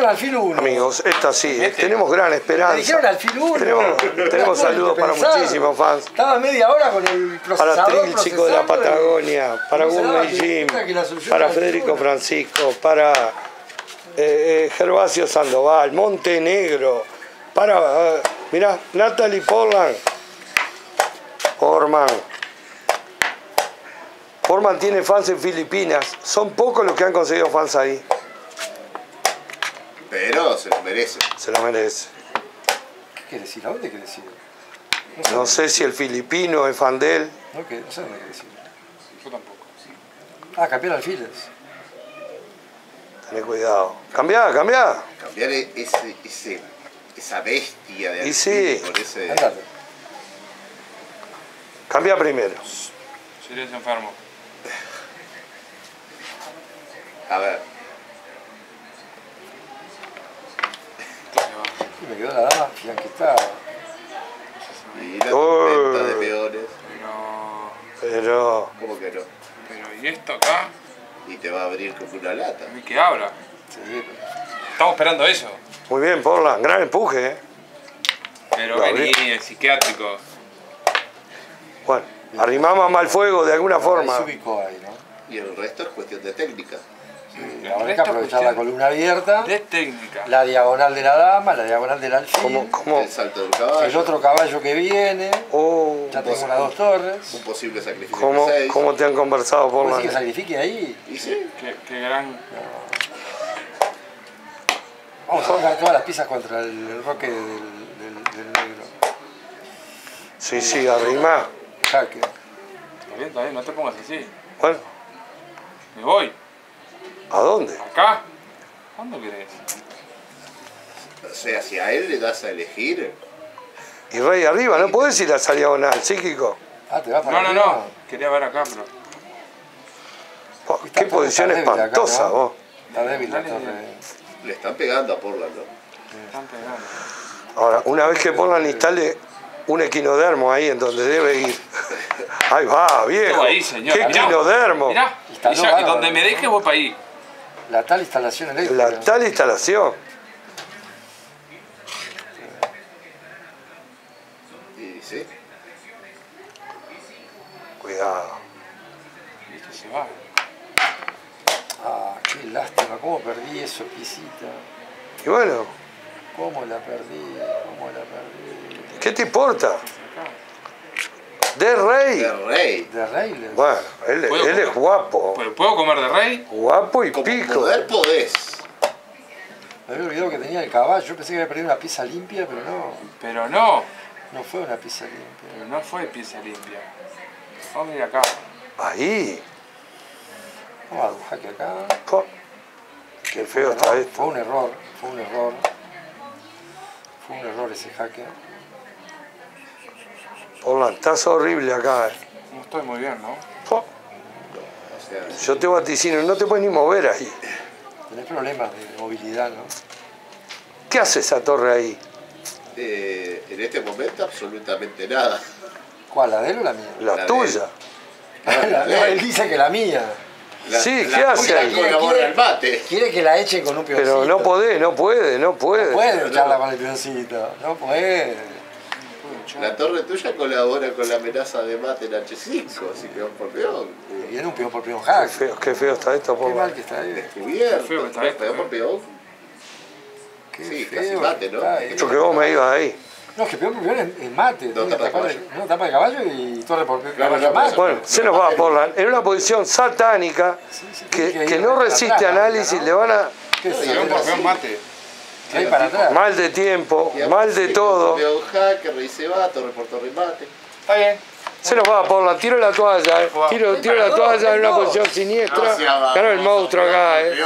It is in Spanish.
dijeron alfil 1. Amigos, esta sí, tenemos gran Me esperanza. dijeron alfil 1. Tenemos, tenemos saludos para muchísimos fans. Estaba media hora con el procesador. Para Trill, chico de la procesando y- Patagonia, para Gourmet Jim, para Federico. Francisco, para eh, eh, Gervasio Sandoval, Montenegro, para, eh, mirá, Natalie Portland, Orman. Orman tiene fans en Filipinas, son pocos los que han conseguido fans ahí, se lo merece. se lo merece. ¿Qué quiere decir? ¿A dónde quiere decir? No sé si el filipino es fan de él. No, que- no sé dónde quiere decir. Yo tampoco. Ah, cambiar alfiles. Tené cuidado. Cambiá, cambiá. Cambiar e- ese, ese, esa bestia de Y alfil sí. por ese. Andate. Cambia primero. Silencio enfermo. A ver, me quedó la dama fianquetada. y la tormenta de peones, Pero. Pero ¿cómo que no? Pero, ¿y esto acá? Y te va a abrir como una lata. ¿A mí qué habla? Sí, Estamos esperando eso. muy bien, Portland. Gran empuje, ¿eh? Pero vení, el psiquiátrico. Bueno, arrimamos mal fuego de alguna forma. se ubicó ahí, ¿no? Y el resto es cuestión de técnica. El ahora hay que aprovechar la columna abierta, De técnica. la diagonal de la dama, la diagonal del alfil, ¿Cómo, cómo? El salto del caballo. el otro caballo que viene, Oh, ya tengo las dos torres. Un posible sacrificio ¿cómo, seis. cómo te han conversado, ¿Puedo decir que sacrifique ahí? Y sí, Qué, qué gran. Vamos a jugar todas las piezas contra el, el roque del, del- del negro. Sí, sí, arrimá. Jaque. Está bien, está bien, no te pongas así. Bueno, Me voy. ¿A dónde? ¿Acá? ¿Cuándo querés? o sea, si a él le das a elegir, Y rey arriba, no podés ir a esa diagonal, psíquico. Ah, te vas para No, no, arriba. no. Quería ver acá, pero. Oh, Está- qué posición está débil acá, espantosa, ¿no? vos. Está débil la torre. le están pegando a Portland, ¿no? Están pegando. Ahora, una vez que Portland instale un equinodermo ahí en donde debe ir. Ahí va, viejo. Todo ahí, señor. ¿Qué Mirá. equinodermo? Mirá. Y ya, y bárbaro. donde me deje voy para ahí. La tal instalación eléctrica. La tal instalación. Y sí, Cuidado. Listo, se va. Ah, qué lástima, cómo perdí eso, pisita. Y bueno, ¿Cómo la perdí? ¿Cómo la perdí? ¿qué te importa? De rey. el rey. De Reyles. Bueno, él, ¿Puedo él es guapo. ¿Pero ¿Puedo comer de rey? Guapo y Como pico. poder podés. Me había olvidado que tenía el caballo. Yo pensé que había perdido una pieza limpia, pero no. Pero no. No fue una pieza limpia. Pero no fue pieza limpia. Vamos a ir acá. Ahí. Vamos a dar un jaque acá. Po. Qué feo Fue un está error, esto. Fue un error, fue un error. Fue un error ese jaque. Portland, estás horrible acá. eh. No estoy muy bien, ¿no? Po. O sea, Yo te vaticino, no te puedes ni mover ahí. Tenés problemas de movilidad, ¿no? ¿Qué hace esa torre ahí? eh, en este momento absolutamente nada. ¿Cuál, la de él o la mía? La, La de tuya. La- no, él dice que la mía. La- Sí, la ¿qué hace tuya. Quiere que la echen con un pioncito. Pero no podés, no puede, no puede. No puede echarla con el pioncito. No puede. La torre tuya colabora con la amenaza de mate en H5, así que vamos por peón. Y viene un peón por peón Qué jaque. feo, qué feo está esto, Qué mal que está ahí. Descubierto. Qué feo está esto, peón por eh. peón. Qué Sí, feo casi mate, ¿no? Yo que vos me ibas ahí. No, es que peón por peón es, mate. No, tapa de caballo. no, tapa de caballo y torre por peón. Claro, caballo. Bueno, se nos va a Portland en una posición satánica Sí, sí, que, no resiste atrás, análisis, ¿no? le van a ¿Qué? Peón por peón mate. Ahí para atrás. mal de tiempo, mal de sí, todo. Por. Está bien. Se nos va a Portland, tiro la toalla, eh. tiro, tiro la toalla en una posición siniestra. Ganó el monstruo acá, eh.